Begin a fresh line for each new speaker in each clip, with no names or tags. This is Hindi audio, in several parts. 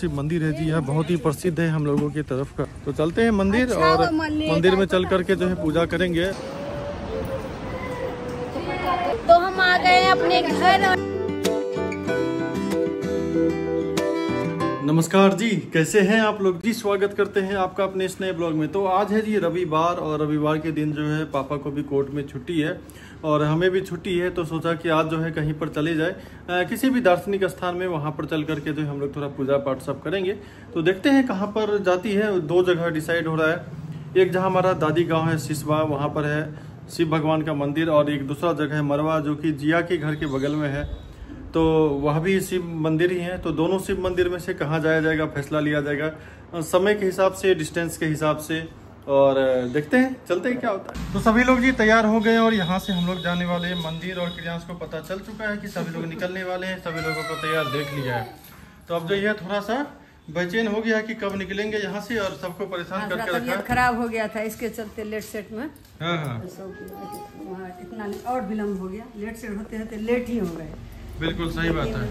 शिव मंदिर है जी यह बहुत ही प्रसिद्ध है हम लोगों की तरफ़ का। तो चलते हैं मंदिर
अच्छा
और
मंदिर
में चल करके जो है पूजा करेंगे।
तो हम आ गए अपने घर। और
नमस्कार जी कैसे हैं आप लोग? जी स्वागत करते हैं आपका अपने इस नए ब्लॉग में। तो आज है जी रविवार और रविवार के दिन जो है पापा को भी कोर्ट में छुट्टी है और हमें भी छुट्टी है तो सोचा कि आज जो है कहीं पर चले जाए। अ, किसी भी दार्शनिक स्थान में वहाँ पर चल करके जो हम लोग थोड़ा पूजा पाठ सब करेंगे। तो देखते हैं कहाँ पर जाती है दो जगह डिसाइड हो रहा है। एक जहाँ हमारा दादी गाँव है सिसवा वहाँ पर है शिव भगवान का मंदिर और एक दूसरा जगह है मरवा जो कि जिया के घर के बगल में है। तो वह भी शिव मंदिर ही है तो दोनों शिव मंदिर में से कहाँ जाया जाएगा फैसला लिया जाएगा? समय के हिसाब से डिस्टेंस के हिसाब से और देखते हैं चलते हैं क्या होता है। तो सभी लोग जी तैयार हो गए और यहाँ से हम लोग जाने वाले हैं मंदिर और क्रियांश को पता चल चुका है कि सभी लोग निकलने वाले हैं सभी लोगों को तैयार देख लिया है। तो अब जो ये थोड़ा सा बेचैन हो गया है कि कब निकलेंगे यहाँ से और सबको परेशान करके रखा है।
खराब हो गया था इसके चलते लेट सेट में।
हाँ हाँ।
इतना और विलम्ब हो गया लेट सेट होते होते लेट ही हो गए।
बिल्कुल सही बात है।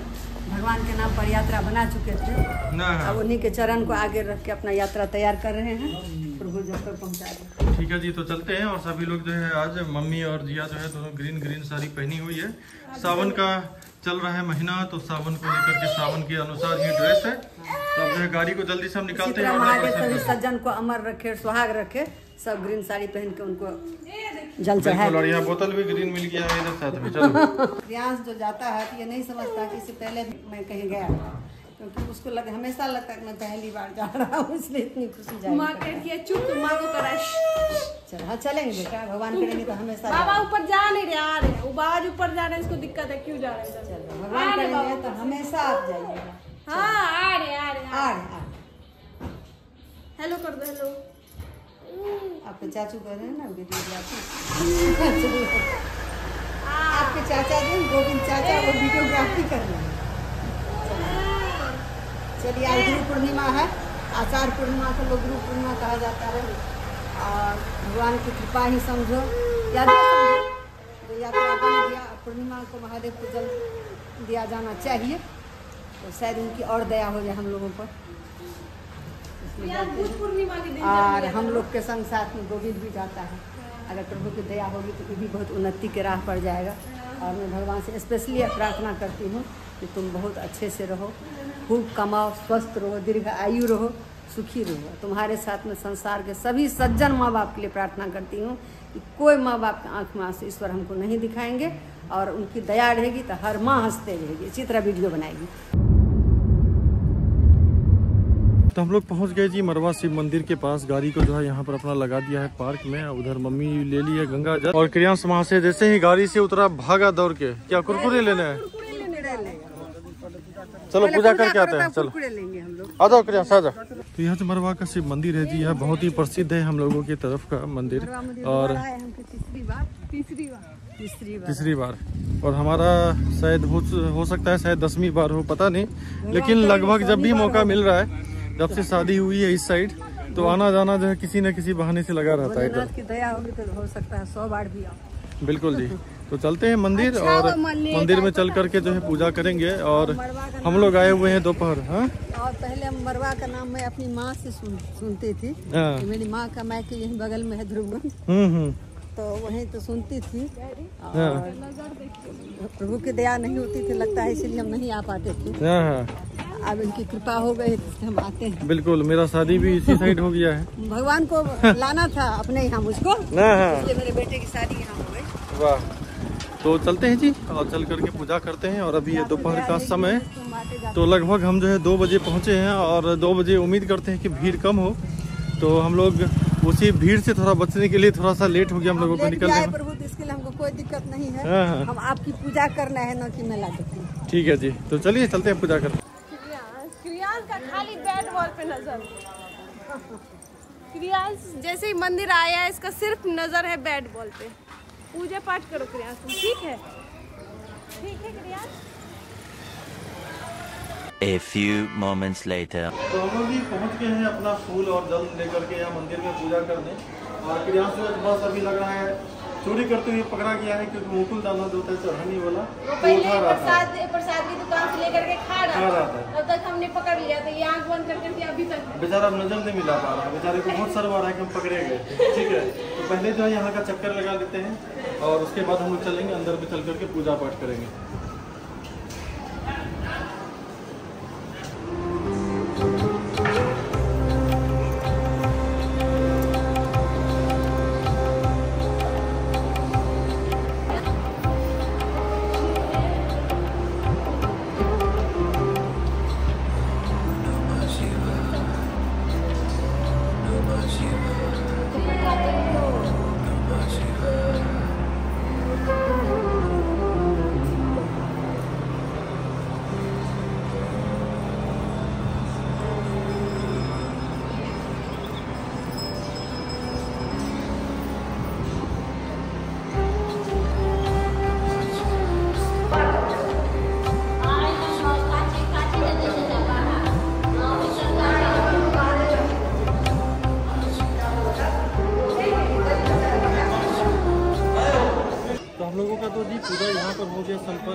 भगवान के नाम पर यात्रा बना चुके थे।
ना।
अब उन्हीं के चरण को आगे रख के अपना यात्रा तैयार कर रहे हैं। प्रभु जब तक पहुँचा
ठीक है जी तो चलते हैं और सभी लोग जो है आज मम्मी और जिया जो है दोनों ग्रीन ग्रीन साड़ी पहनी हुई है। सावन का चल रहा है महीना तो सावन को लेकर के सावन के अनुसार ही ड्रेस है। तो अब जो है गाड़ी को जल्दी से हम निकालते हैं हैं।
सज्जन को अमर रखे सुहाग रखे। सब ग्रीन साड़ी पहन के उनको जल
यहाँ बोतल भी ग्रीन मिल गया है इधर साथ में चलो।
प्रियांश जो जाता है तो ये नहीं समझता कि इससे पहले मैं कहीं गया। क्योंकि उसको लग हमेशा लगता है कि मैं पहली बार जा रहा हूँ इसलिए इतनी खुशी
माँ
जाएगी
कहती चुप माँ को क्रश
चल हाँ चलेंगे। बेटा भगवान करेंगे तो हमेशा
बाबा ऊपर जा नहीं रहे आ रहे हैं। वो बाज ऊपर जा रहे हैं इसको दिक्कत है क्यों जा रहे हैं
चलो भगवान करेंगे तो हमेशा आप जाइएगा।
हाँ आ रहे आ रहे
आ रहे।
हेलो कर दो हेलो
आपके चाचू कह रहे हैं ना वीडियोग्राफी आपके चाचा जो गोविंद चाचा, वो वीडियोग्राफी कर रहे हैं। चलिए, आज गुरु पूर्णिमा है। आषाढ़ पूर्णिमा को लोग गुरु पूर्णिमा कहा जाता है। और भगवान की कृपा ही समझो। या समझो यात्रा बन गया पूर्णिमा को महादेव को जल दिया जाना चाहिए। तो शायद उनकी और दया हो जाए हम लोगों पर इसलिए
यार
जाते
बुद्ध
हैं।
पूर्णिमा के दिन
और हम लोग के संग साथ में गोविंद भी जाता है। अगर प्रभु की दया होगी तो ये भी बहुत उन्नति के राह पर जाएगा। और मैं भगवान से स्पेशली प्रार्थना करती हूँ कि तुम बहुत अच्छे से रहो। खूब कमाओ स्वस्थ रहो दीर्घ आयु रहो सुखी रहो। तुम्हारे साथ में संसार के सभी सज्जन माँ बाप के लिए प्रार्थना करती हूँ कि कोई माँ बाप के आँख में आँसू ईश्वर हमको नहीं दिखाएँगे और उनकी दया रहेगी तो हर माँ हँसते रहेगी। इसी तरह वीडियो बनाएगी।
तो हम लोग पहुँच गए जी मरवा शिव मंदिर के पास। गाड़ी को जो है यहाँ पर अपना लगा दिया है पार्क में। उधर मम्मी ले ली है गंगा जल। और क्रियांश वहाँ से जैसे ही गाड़ी से उतरा भागा दौड़ के। क्या कुरकुरे लेने है? चलो पूजा करके आते हैं चलो। आ जाओ क्रियांश आ जाओ। तो यहाँ से मरवा का शिव मंदिर है जी। यह बहुत ही प्रसिद्ध है हम लोगों की तरफ़ का मंदिर। और
तीसरी बार तीसरी
और हमारा शायद हो हो सकता है शायद दसवीं बार हो पता नहीं। लेकिन लगभग जब भी मौका मिल रहा है जब से शादी हुई है इस साइड तो आना जाना जो है किसी न किसी बहाने से लगा रहता है इधर।
की दया होगी तो हो सकता है सौ बार भी आओ।
बिल्कुल जी। तो चलते हैं मंदिर
अच्छा
और
मंदिर
में चल करके जो है पूजा करेंगे और हम लोग आए हुए हैं दोपहर हाँ?
और पहले हम मरवा का नाम मैं अपनी माँ से सुन, सुनती थी।
हाँ।
कि मेरी माँ का मैके यही बगल में है ध्रुवगंज
हम्म हम्म।
तो वहीं तो सुनती थी।
हाँ।
और प्रभु की दया नहीं होती थी लगता है इसीलिए हम नहीं आ पाते थे।
हाँ हाँ।
अब इनकी कृपा हो गई तो हम आते हैं।
बिल्कुल मेरा शादी भी इसी साइड हो गया है।
भगवान को लाना था अपने यहाँ मुझको
हाँ।
इसलिए मेरे बेटे की शादी यहाँ हो गई।
वाह। तो चलते हैं जी और चल करके पूजा करते हैं और अभी ये दोपहर का समय तो लगभग हम जो है दो बजे पहुँचे हैं और दो बजे उम्मीद करते हैं कि भीड़ कम हो। तो हम लोग उसी भीड़ से थोड़ा बचने के लिए थोड़ा सा लेट हो गया हम लोगों को निकलने में।
तो इसके लिए हमको कोई दिक्कत नहीं है।
हाँ हाँ।
हम आपकी पूजा करना है न कि मेला
ठीक है जी तो चलिए चलते हैं पूजा करते
खाली बैट बॉल पे नज़र। क्रियांश जैसे ही मंदिर आया है इसका सिर्फ़ नज़र है बैट बॉल पे। पूजा पाठ करो क्रियांश तुम ठीक है? ठीक है Kriyansh
A few moments later.
तो हम लोग भी पहुँच गए हैं अपना फूल और जल लेकर के यहाँ मंदिर में पूजा करने। और क्रियांश बस अभी लग रहा है चोरी करते हुए पकड़ा गया है क्योंकि मुकुल दाना जो होता है चढ़ाने वाला
वो पहले प्रसाद प्रसाद की दुकान से लेकर के खा रहा था। तब तक हमने पकड़ लिया था ये आँख बंद करके अभी तक
बेचारा अब नज़र नहीं मिला पा रहा। बेचारे को बहुत शर्म आ रहा है कि हम पकड़े गए ठीक है तो पहले जो है यहाँ का चक्कर लगा लेते हैं और उसके बाद हम लोग चलेंगे अंदर भी चल करके पूजा पाठ करेंगे।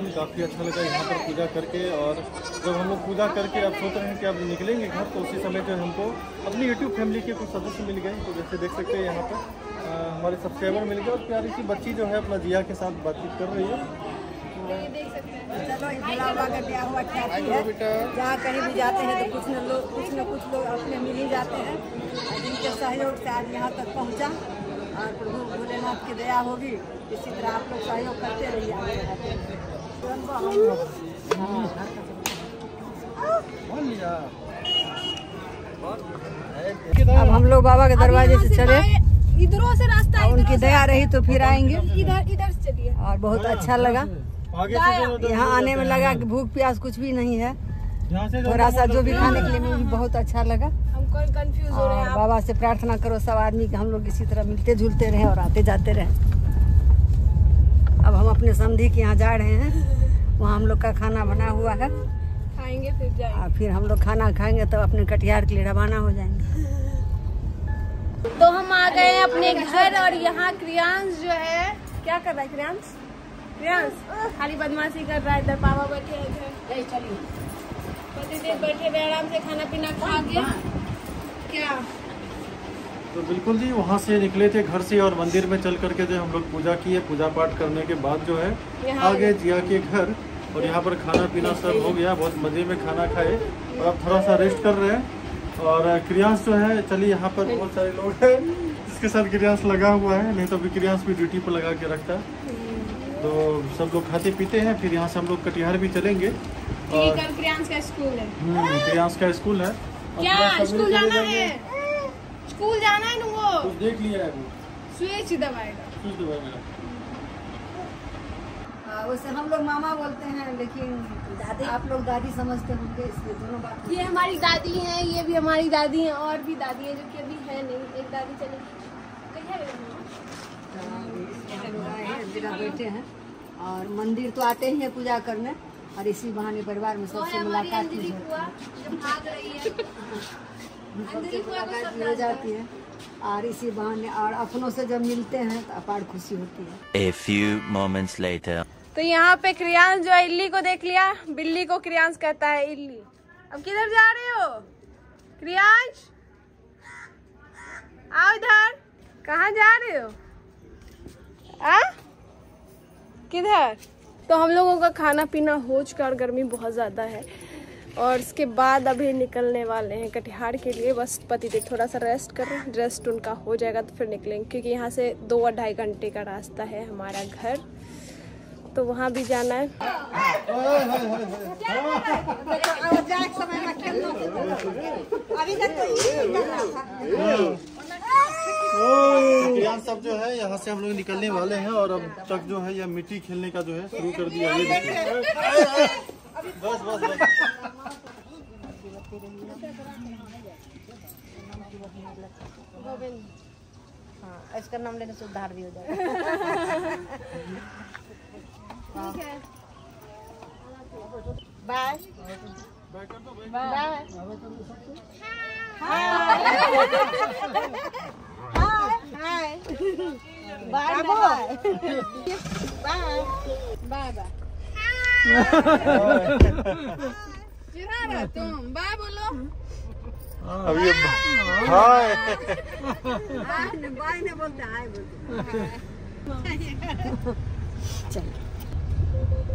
हो काफ़ी अच्छा लगा यहाँ पर पूजा करके और जब हम लोग पूजा करके अब सोच रहे हैं कि अब निकलेंगे घर तो उसी समय जो हमको अपनी यूट्यूब फैमिली के कुछ सदस्य मिल गए। तो जैसे देख सकते हैं यहाँ पर हमारे सब्सक्राइबर मिल गए और प्यारी सी बच्ची जो है अपना जिया के साथ बातचीत कर रही है।
है जहाँ कहीं भी जाते हैं तो कुछ न लोग कुछ न कुछ लोग अपने मिल ही जाते हैं। जिनके सहयोग से आज यहाँ तक पहुँचा और प्रभु भोलेनाथ की दया होगी इसी तरह आप लोग सहयोग करते रहिए। हाँ, अब हम लोग बाबा के दरवाजे से चले।
इधरों से रास्ता
उनकी दया रही तो फिर आएँगे।
इधर इधर से चलिए।
और बहुत अच्छा लगा।
उधर-
यहाँ आने में लगा कि भूख प्यास कुछ भी नहीं है। थोड़ा सा जो भी खाने के लिए भी बहुत अच्छा लगा।
हम कंफ्यूज हो रहे हैं
बाबा से प्रार्थना करो सब आदमी के हम लोग इसी तरह मिलते जुलते रहे और आते जाते रहे। अब हम अपने समधी के यहाँ जा रहे हैं। वहाँ हम लोग का खाना बना हुआ है।
खाएँगे फिर जाएँगे।
और फिर हम लोग खाना खाएँगे तब अपने कटिहार के लिए रवाना हो जाएँगे।
तो हम आ गए हैं अपने घर और यहाँ क्रियांश जो है क्या कर रहा है क्रियांश? क्रियांश खाली बदमाशी कर रहा है इधर पापा बैठे हैं इधर। पतिदेव बैठे हुए आराम से खाना पीना खा के। क्या?
तो बिल्कुल जी वहाँ से निकले थे घर से और मंदिर में चल करके जो हम लोग पूजा किए। पूजा पाठ करने के बाद जो है आ गए जिया के घर और यहाँ पर खाना पीना सब हो गया बहुत मज़े में खाना खाए और अब थोड़ा सा रेस्ट कर रहे हैं। और क्रियांश जो है चलिए यहाँ पर बहुत सारे लोग हैं जिसके साथ क्रियांश लगा हुआ है नहीं तो अभी क्रियांश भी ड्यूटी पर लगा के रखता है। तो सब लोग खाते पीते हैं फिर यहाँ से हम लोग कटिहार भी चलेंगे। और
क्रियांश का स्कूल है।
हम्म, क्रियांश का स्कूल है।
क्या? स्कूल जाना है? स्कूल जाना है
देख लिया है वो
स्विच दबाएगा
मेरा
हाँ, वैसे हम लोग मामा बोलते हैं लेकिन दादी? आप लोग दादी समझते होंगे इसलिए दोनों बात
ये हमारी दादी हैं ये भी हमारी दादी हैं और भी दादी हैं जो कि अभी है नहीं एक दादी चली। गई कहीं है
बैठे और मंदिर तो आते ही है पूजा करने और इसी बहाने परिवार में सबसे मुलाकात भी
है।
है। सबसे मुलाकात भी हो जाती है और इसी बहाने और अपनों से जब मिलते हैं तो अपार खुशी होती है।
A few moments later.
तो यहाँ पे क्रियांश जो है इल्ली को देख लिया। बिल्ली को क्रियांश कहता है इल्ली। अब किधर जा रहे हो? क्रियांश? आओ इधर। कहाँ जा रहे हो? आ? किधर? तो हम लोगों का खाना पीना हो चुका और गर्मी बहुत ज़्यादा है। और इसके बाद अभी निकलने वाले हैं कटिहार के लिए। बस पतिदेव थोड़ा सा रेस्ट कर रेस्ट उनका हो जाएगा तो फिर निकलेंगे, क्योंकि यहाँ से दो और ढाई घंटे का रास्ता है हमारा घर। तो वहाँ भी जाना है।
सब जो है यहाँ से हम लोग निकलने वाले हैं और अब तक जो है यह मिट्टी खेलने का जो है शुरू कर दिया ये बस बस बस।
हाँ इसका नाम लेने से उद्धार भी हो जाएगा। Bye bye hi hi bye
bye bye चिढ़ा रहे तुम बाय बोलो
अभी हाय
बाय नहीं बोलते हाय बोलते Thank you.